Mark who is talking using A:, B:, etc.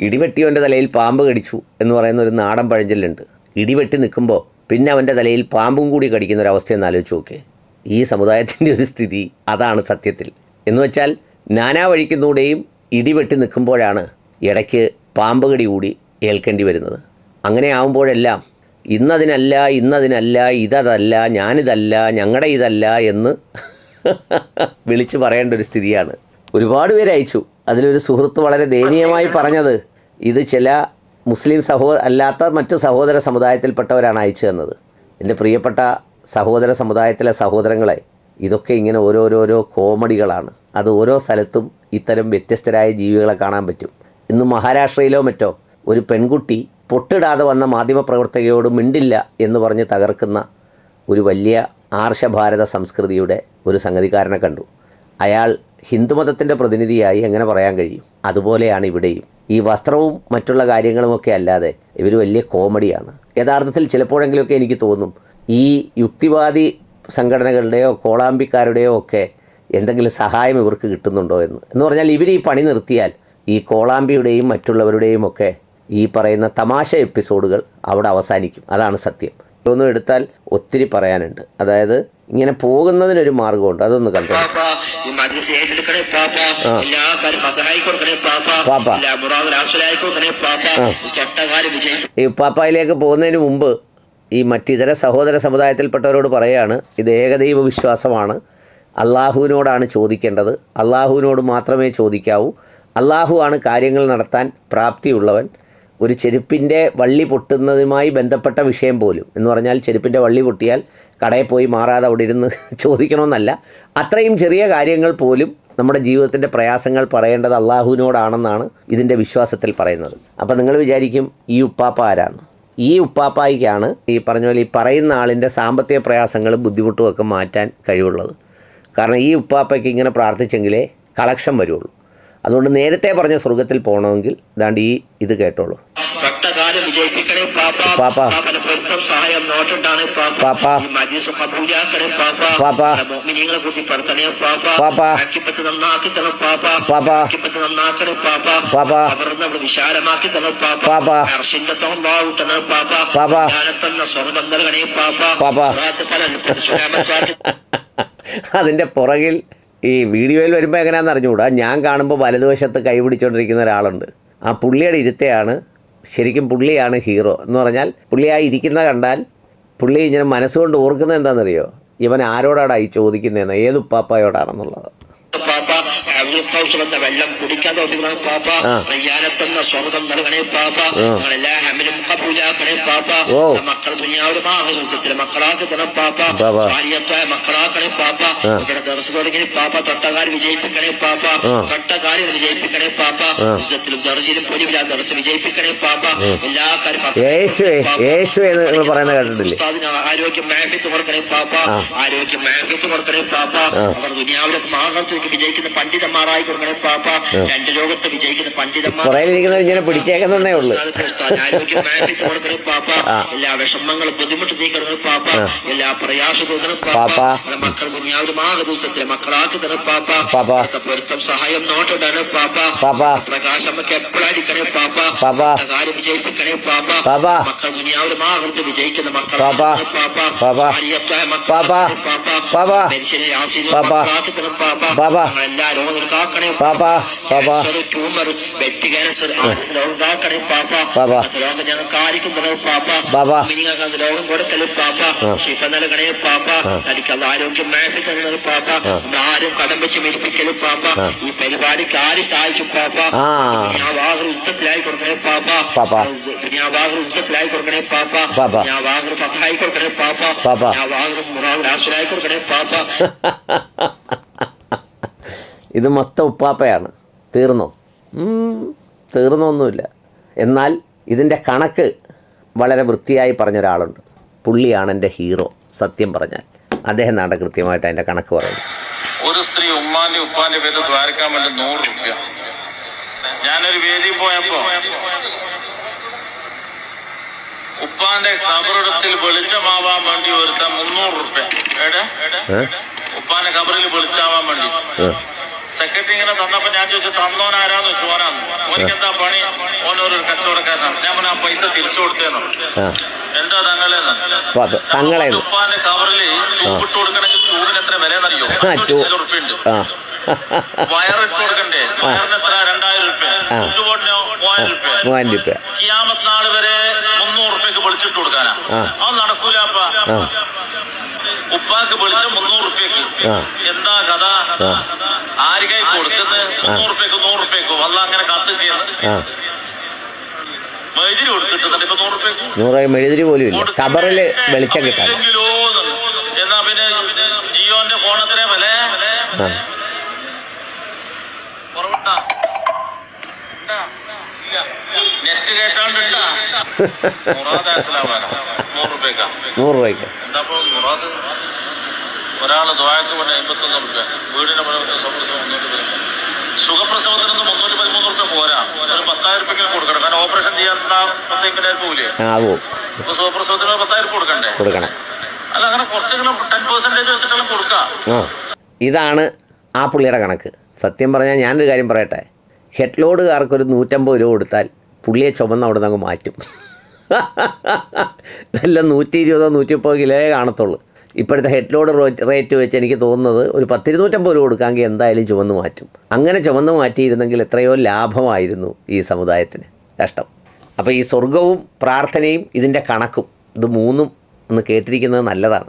A: ഇടിവെട്ടിയവന്റെ തലയിൽ പാമ്പ് കടിച്ചു എന്ന് പറയുന്ന ഒരു നാടൻ പഴഞ്ചൊല്ലുണ്ട്. ഇടിവെട്ടി നിൽക്കുമ്പോൾ പിന്നെ അവന്റെ തലയിൽ പാമ്പും കൂടി കടിക്കുന്ന ഒരു അവസ്ഥയെന്ന് ആലോചിച്ച് നോക്കേ. ഈ സമുദായത്തിന്റെ ഒരു സ്ഥിതി അതാണ് സത്യത്തിൽ. എന്ന് വെച്ചാൽ നാനാ വഴിക്കുന്നൂടെയും ഇടിവെട്ടി നിൽക്കുമ്പോഴാണ് ഇടയ്ക്ക് പാമ്പ് കടി കൂടി ഏൽക്കേണ്ടി വരുന്നത്. അങ്ങനെ ആവുമ്പോഴെല്ലാം ഇന്നതിനല്ല ഇന്നതിനല്ല ഇതതല്ല ഞാനിതല്ല ഞങ്ങളുടെ ഇതല്ല എന്ന് വിളിച്ചു പറയേണ്ട ഒരു സ്ഥിതിയാണ്. ഒരുപാട് പേര് അയച്ചു. അതിലൊരു സുഹൃത്ത് വളരെ ദയനീയമായി പറഞ്ഞത് ഇത് ചില മുസ്ലിം സഹോ അല്ലാത്ത മറ്റ് സഹോദര സമുദായത്തിൽപ്പെട്ടവരാണ് അയച്ചു തന്നത്. എന്റെ പ്രിയപ്പെട്ട സഹോദര സമുദായത്തിലെ സഹോദരങ്ങളെ ഇതൊക്കെ ഇങ്ങനെ ഓരോരോരോ കോമഡികളാണ്. അത് ഓരോ സ്ഥലത്തും ഇത്തരം വ്യത്യസ്തരായ ജീവികളെ കാണാൻ പറ്റും. ഇന്ന് മഹാരാഷ്ട്രയിലോ മറ്റോ ഒരു പെൺകുട്ടി പൊട്ടിടാതെ വന്ന മാധ്യമപ്രവർത്തകയോട് മിണ്ടില്ല എന്ന് പറഞ്ഞ് തകർക്കുന്ന ഒരു വലിയ ആർഷഭാരത സംസ്കൃതിയുടെ ഒരു സംഗതിക്കാരനെ കണ്ടു. അയാൾ ഹിന്ദുമതത്തിന്റെ പ്രതിനിധിയായി എങ്ങനെ പറയാൻ കഴിയും? അതുപോലെയാണ് ഇവിടെയും. ഈ വസ്ത്രവും മറ്റുള്ള കാര്യങ്ങളുമൊക്കെ അല്ലാതെ ഇവർ വലിയ കോമഡിയാണ്. യഥാർത്ഥത്തിൽ ചിലപ്പോഴെങ്കിലുമൊക്കെ എനിക്ക് തോന്നും ഈ യുക്തിവാദി സംഘടനകളുടെയോ കോളാമ്പിക്കാരുടെയോ ഒക്കെ എന്തെങ്കിലും സഹായം ഇവർക്ക് കിട്ടുന്നുണ്ടോ എന്ന്. എന്ന് പറഞ്ഞാൽ ഇവർ ഈ പണി നിർത്തിയാൽ ഈ കോളാമ്പിയുടെയും മറ്റുള്ളവരുടെയും ഒക്കെ ഈ പറയുന്ന തമാശ എപ്പിസോഡുകൾ അവിടെ അവസാനിക്കും. അതാണ് സത്യം. ഒന്നും എടുത്താൽ ഒത്തിരി പറയാനുണ്ട്. അതായത് ഇങ്ങനെ പോകുന്നതിനൊരു മാർഗമുണ്ട്. അതൊന്ന് കണ്ടു?
B: ഈ
A: പാപ്പായിലേക്ക് പോകുന്നതിന് മുമ്പ് ഈ മറ്റിതര സഹോദര സമുദായത്തിൽപ്പെട്ടവരോട് പറയാണ് ഇത് ഏകദൈവ വിശ്വാസമാണ്. അള്ളാഹുവിനോടാണ് ചോദിക്കേണ്ടത്. അള്ളാഹുവിനോട് മാത്രമേ ചോദിക്കാവൂ. അള്ളാഹു ആണ് കാര്യങ്ങൾ നടത്താൻ പ്രാപ്തിയുള്ളവൻ. ഒരു ചെരുപ്പിന്റെ വള്ളി പൊട്ടുന്നതുമായി ബന്ധപ്പെട്ട വിഷയം പോലും. എന്ന് പറഞ്ഞാൽ ചെരുപ്പിന്റെ വള്ളി പൊട്ടിയാൽ കടയിൽ പോയി മാറാതെ അവിടെ ഇരുന്ന് ചോദിക്കണമെന്നല്ല. അത്രയും ചെറിയ കാര്യങ്ങൾ പോലും നമ്മുടെ ജീവിതത്തിന്റെ പ്രയാസങ്ങൾ പറയേണ്ടത് അള്ളാഹുവിനോടാണെന്നാണ് ഇതിന്റെ വിശ്വാസത്തിൽ പറയുന്നത്. അപ്പം നിങ്ങൾ വിചാരിക്കും ഈ ഉപ്പാപ്പ ആരാന്ന്? ഈ ഉപ്പാപ്പായിക്കാണ് ഈ പറഞ്ഞ പോലെ ഈ പറയുന്ന ആളിന്റെ സാമ്പത്തിക പ്രയാസങ്ങളും ബുദ്ധിമുട്ടുമൊക്കെ മാറ്റാൻ കഴിവുള്ളത്. കാരണം ഈ ഉപ്പാപ്പയ്ക്ക് ഇങ്ങനെ പ്രാർത്ഥിച്ചെങ്കിലേ കളക്ഷൻ വരുള്ളൂ. അതുകൊണ്ട് നേരത്തെ പറഞ്ഞ സ്വർഗത്തിൽ പോകണമെങ്കിൽ ഇതാണ്ട് ഈ ഇത് കേട്ടോളൂ.
B: പാപ്പാ.
A: പാപ്പാ.
B: പാപ്പാ.
A: പാപ്പാ.
B: പാപ്പാ.
A: പാപ്പാ.
B: പാപ്പാ.
A: പാപ്പാ.
B: പാപ്പ.
A: അതിന്റെ പുറകിൽ ഈ വീഡിയോയിൽ വരുമ്പോൾ എങ്ങനെയാണെന്ന് അറിഞ്ഞുകൂടാ? ഞാൻ കാണുമ്പോൾ വലതുവശത്ത് കൈ പിടിച്ചുകൊണ്ടിരിക്കുന്ന ഒരാളുണ്ട്. ആ പുള്ളിയുടെ ഇരുത്തയാണ്. ശരിക്കും പുള്ളിയാണ് ഹീറോ എന്ന് പറഞ്ഞാൽ പുള്ളി ആ ഇരിക്കുന്ന കണ്ടാൽ പുള്ളി ഇങ്ങനെ മനസ്സുകൊണ്ട് ഓർക്കുന്നത് എന്താണെന്നറിയോ? ഇവൻ ആരോടാണ് ഈ ചോദിക്കുന്നതെന്ന്? ഏത് ഉപ്പാപ്പായോടാണെന്നുള്ളത്.
B: പാപ്പ അബ്ദുൽ ഖൗസ് എന്ന വെള്ളം കുടിക്കാൻ തോന്നിക്കണം പാപ്പ
A: ആ.
B: റയ്യാനത്തെന്ന സ്വർഗം നൽകണേ പാപ്പ ഞങ്ങളെല്ലാ ഹമിലും കബൂലാക്കണേ പാപ്പ
A: ഓ.
B: മക്കൾ ദുനിയാവിലും ആഹൃതത്തിലെ മക്കളാക്കി തരണം പാപ്പ
A: പാപ്പ.
B: സ്വാലിയത്തായ മക്കളാക്കണേ പാപ്പ
A: ആ.
B: ഇവിടെ ദർശ തുടങ്ങി പാപ്പ തൊട്ടകാരി വിജയിപ്പിക്കണേ പാപ്പ
A: ആ.
B: തൊട്ടകാരി വിജയിപ്പിക്കണേ പാപ്പ ഇസ്സത്തിലും ദർശയിലും പൊലിവിലാ ദർശ വിജയിപ്പിക്കണേ പാപ്പ എല്ലാ കാര്യം
A: യേശുവേ യേശുവേ എന്ന് നിങ്ങൾ പറയുന്നത് കേട്ടിട്ടില്ലേ?
B: ഉസ്താദിന് ആരോഗ്യം മാഫിത്ത് കൊടുക്കണേ പാപ്പ ആരോഗ്യം മാഫിത്ത് കൊടുക്കണേ പാപ്പ. അവർ ദുനിയാവിലേക്ക് മാഹത്തേക്ക് വിജയിക്കുന്ന പണ്ഡിതന്മാരായി കൊടുക്കണേ പാപ്പ. രണ്ട് ലോകത്ത് വിജയിക്കുന്ന പണ്ഡിതന്മാർ.
A: പുറയിലിരിക്കുന്നത് ഇങ്ങനെ പിടിച്ചേക്കുന്നതേ ഉള്ളൂ.
B: ആരോഗ്യം മാഫിത്ത് കൊടുക്കണേ പാപ്പ. എല്ലാ വിഷമങ്ങളും ബുദ്ധിമുട്ട് നീക്കണം പാപ്പ. എല്ലാ പ്രയാസവും തരണം
A: പാപ്പ.
B: മക്കൾ ദുനിയാവിൽ മാഹ ദിവസത്തിലെ മക്കളാക്കി തരണം പാപ്പ.
A: പാപ്പ.
B: പൊരുത്തം സഹായം നോട്ടിടാണ് പാപ്പ.
A: പാപ്പ.
B: പ്രകാശം എപ്പോഴായിരിക്കണേ പാപ്പ?
A: പാപ്പ.
B: കാര്യം വിജയിപ്പിക്കണേ പാപ്പ.
A: പാപ്പ.
B: വിജയിക്കുന്ന മക്കൾ
A: പാപ്പ.
B: പാപ്പ
A: പാപ്പ. പാപ്പ.
B: പാപ്പ
A: പാപ്പ. പാപ്പ.
B: പാപ്പ ട്യൂമർ വെറ്റ് ക്യാൻസർ കാക്കണേ പാപ്പ
A: പാപ്പ.
B: രോഗം ഞങ്ങൾക്ക് ആയിരിക്കും തരണം പാപ്പ
A: പാപ്പ.
B: നിങ്ങൾക്ക് രോഗം കൊടുക്കൽ പാപ്പ ശിഫ നൽകണേ പാപ്പ തനിക്ക് അത് ആരോഗ്യം മാഫി തരുന്നത് പാപ്പ ആരും കടം വെച്ച് മേടിപ്പിക്കലും പാപ്പ ഈ പരിപാടിക്ക് ആര് സഹായിച്ചു പാപ്പ
A: ആ.
B: ദുനിയാവാഹർ ഉസ്സത്തിലായി കൊടുക്കണേ പാപ്പ
A: പാപ്പ.
B: ദുനിയാവാഹർ ഉസ്സത്തിലായി കൊടുക്കണേ പാപ്പ.
A: പാപ്പ.
B: വാഹനം ഫതഹായി കൊടുക്കണേ പാപ്പ.
A: പാപ്പ.
B: ദുനിയാവാഹർ മുറാദ് രാസുലായി കൊടുക്കണേ പാപ്പ.
A: ഇത് മൊത്തം ഉപ്പാപ്പയാണ്. തീർന്നോ? തീർന്നൊന്നുമില്ല. എന്നാൽ ഇതിന്റെ കണക്ക് വളരെ വൃത്തിയായി പറഞ്ഞ ഒരാളുണ്ട്. പുള്ളിയാണ് എന്റെ ഹീറോ സത്യം പറഞ്ഞാൽ. അദ്ദേഹം നാണ്ട കൃത്യമായിട്ട് അതിന്റെ കണക്ക് പറയുന്നു.
C: ഒരു സ്ത്രീ ഉമ്മാന്റെ ഉപ്പാന്റെ പേര് ദ്വാരക്കാൻ വേണ്ടി നൂറ് റുപ്യ ഞാനൊരു വേദിയിൽ പോയപ്പോ ഉപ്പാന്റെ കബറിടത്തിൽ വെളിച്ചമാവാൻ വേണ്ടി ഒരുത്ത മുന്നൂറ് റുപ്യ? ഉപ്പാന്റെ കബറിൽ വെളിച്ചാവാൻ വേണ്ടി. സെക്രട്ടറി ഇങ്ങനെ തന്നപ്പോ ഞാൻ ചോദിച്ചു തന്നോനാരാന്ന്? ആരാന്ന് ഓനിക്കെന്താ ഓനിക്ക് എന്താ പണി ഓനൊരു കച്ചവടക്കാരനാണ്. ഞാൻ പറഞ്ഞ ആ പൈസ തിരിച്ചു കൊടുത്തേന്നു. എന്താ തങ്ങളേന്ന്?
A: തങ്ങളെ
C: ഉപ്പാന്റെ കബറിൽ ചൂപ്പിട്ട് കൊടുക്കണമെങ്കിൽ ചൂടിന് എത്ര
A: ടൂ-
C: ഉണ്ട്.
A: ആ.
C: വയറിട്ട് കൊടുക്കണ്ടേ? വയറിന് എത്ര? രണ്ടായിരം റുപ്യ മൂവായിരം റുപ്യ
A: മൂവായിരം റുപ്യ
C: ക്യാമത്ത് നാൾ വരെ വിളിച്ചിട്ട് കൊടുക്കാനാ. അത് നടക്കൂലപ്പ ഉപ്പാക്ക് വിളിച്ച മുന്നൂറ് റുപ്യക്ക് എന്താ കഥ?
A: ആരികായി
C: ആരികൈ കൊടുക്കുന്നത്? മുന്നൂറ് റുപ്യക്ക് നൂറ് റുപ്യക്ക് വല്ല അങ്ങനെ കത്ത്
A: ചെയ്യുന്നത്
C: മൈതിരി കൊടുത്തിട്ടുണ്ട്. ഇപ്പൊ നൂറ് റുപ്യക്ക്
A: നൂറ് മെഴുതിരി പോലും ഇല്ല. കബറിൽ വെളിച്ചം കിട്ടാൻ.
C: എന്നാ. പിന്നെ ജിയോന്റെ ഫോണത്തിനെ വില
A: ആ
C: കുറവുണ്ടാ? ഉണ്ടാ? ഇല്ല. നൂറ്
A: രൂപയ്ക്ക്.
C: ഒരാൾ ദ്വായക്ക് വേണ്ടി റുപ്യ. വീടിന് സുഖപ്രസവത്തിനൊന്നും മുന്നൂറ്റി പതിമൂന്ന് റുപ്യ പോരാ. ഒരു പത്തായിരം റുപ്യക്ക് കൊടുക്കണം. കാരണം ഓപ്പറേഷൻ ചെയ്യാൻ പത്തേക്കിനായിരം പോകില്ലേ
A: ആവോ
C: ഇപ്പൊ സുഖപ്രസവത്തിന് പത്തായിരം കൊടുക്കണ്ടേ?
A: കൊടുക്കണം.
C: അല്ല അങ്ങനെ കുറച്ചെങ്കിലും ടെൻ പെർസെന്റേജ് വെച്ചിട്ടെല്ലാം കൊടുക്കാം.
A: ഇതാണ് ആ പുള്ളിയുടെ കണക്ക്. സത്യം പറഞ്ഞാൽ ഞാനൊരു കാര്യം പറയട്ടെ? ഹെഡ് ലോഡുകാർക്ക് ഒരു നൂറ്റമ്പത് രൂപ കൊടുത്താൽ പുള്ളിയെ ചുമന്ന് അവിടെ നിന്ന് അങ്ങ് മാറ്റും. നല്ല നൂറ്റി ഇരുപതോ നൂറ്റി മുപ്പതോ കിലോയെ കാണത്തുള്ളൂ. ഇപ്പോഴത്തെ ഹെഡ് ലോഡ് റേറ്റ് വെച്ച് എനിക്ക് തോന്നുന്നത് ഒരു പത്തിരുന്നൂറ്റമ്പത് രൂപ കൊടുക്കാമെങ്കിൽ എന്തായാലും ചുമന്ന് മാറ്റും. അങ്ങനെ ചുമന്ന് മാറ്റിയിരുന്നെങ്കിൽ എത്രയോ ലാഭമായിരുന്നു ഈ സമുദായത്തിന്. കഷ്ടം അപ്പോൾ ഈ സ്വർഗവും പ്രാർത്ഥനയും ഇതിന്റെ കണക്കും ഇത് മൂന്നും ഒന്ന് കേട്ടിരിക്കുന്നത് നല്ലതാണ്.